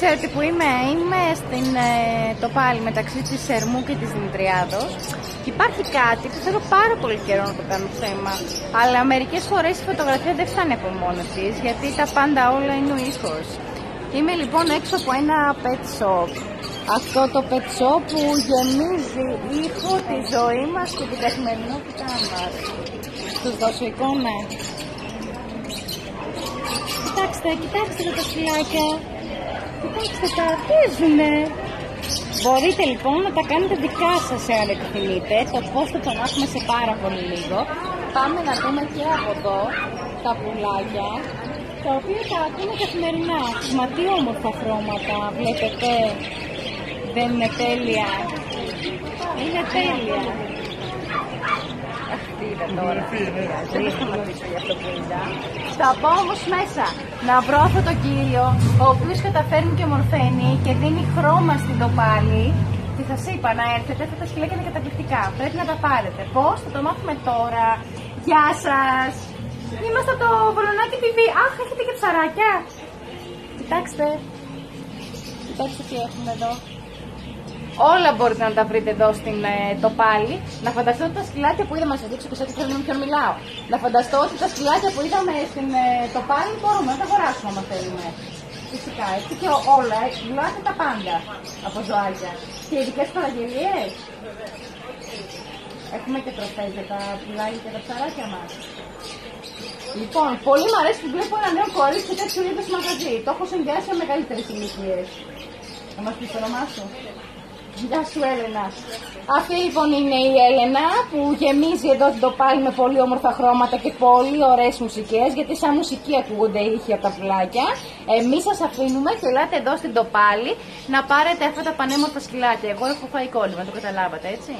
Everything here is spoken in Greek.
Ξέρετε που είμαι, είμαι στην ε, το πάλι μεταξύ της Σερμού και της Δημητριάδος και υπάρχει κάτι που θέλω πάρα πολύ καιρό να το κάνω θέμα αλλά μερικές φορές η φωτογραφία δεν φτάνει από μόνη της γιατί τα πάντα όλα είναι ο ήχος. Είμαι λοιπόν έξω από ένα pet shop. Αυτό το pet shop που γεμίζει ήχο τη ζωή μας και την καθημερινότητά μας. Τους δώσω εικόνα. Κοιτάξτε, κοιτάξτε τα σκυλάκια. Κοιτάξτε τα, παίζουνε. Μπορείτε λοιπόν να τα κάνετε δικά σας εάν επιθυμείτε. Το πώς θα το μάθουμε σε πάρα πολύ λίγο. Πάμε να δούμε και από εδώ τα πουλάκια τα οποία τα ακούμε καθημερινά. Μα τι όμορφα χρώματα, βλέπετε. Δεν είναι τέλεια. Είναι τέλεια. Αυτή είδα τώρα. Δεν θα σταματήσω για αυτό που είδα. Θα πάω όμως μέσα να βρω αυτό τον κύριο, ο οποίος καταφέρνει και μορφαίνει και δίνει χρώμα στην τοπάλη. Και σας είπα να έρθετε, αυτά τα σκυλάκια είναι καταπληκτικά. Πρέπει να τα πάρετε. Πώς θα το μάθουμε τώρα. Γεια σας! Είμαστε από το Βολονάκι TV. Αχ, έχετε και ψαράκια. Κοιτάξτε. Κοιτάξτε τι έχουμε εδώ. Όλα μπορείτε να τα βρείτε εδώ στην ε, το πάλι. Να φανταστώ ότι τα σκυλάκια που είδαμε, σας δείξω και σε ό,τι θέλω ποιον μιλάω. Να φανταστώ ότι τα σκυλάκια που είδαμε στην ε, το πάλι μπορούμε να τα αγοράσουμε αν θέλουμε. Φυσικά, έτσι και όλα, μιλάτε τα πάντα από ζωάκια. Και ειδικές παραγγελίες. Έχουμε και τροφές για τα πουλάκια και τα ψαράκια μας. Λοιπόν, πολύ μου αρέσει που βλέπω ένα νέο κορίτσι τέτοιου είδους μαγαζί. Το έχω συνδυάσει με μεγαλύτερες ηλικίες. Θα μας πεις το όνομά σου. Γεια σου, Έλενα. Αυτή λοιπόν είναι η Έλενα που γεμίζει εδώ την τοπάλη με πολύ όμορφα χρώματα και πολύ ωραίες μουσικές. Γιατί σαν μουσική ακούγονται οι ήχοι από τα πουλάκια. Εμείς σας αφήνουμε και ελάτε εδώ στην τοπάλη να πάρετε αυτά τα πανέμορφα σκυλάκια. Εγώ έχω φάει κόλλημα, το καταλάβατε έτσι.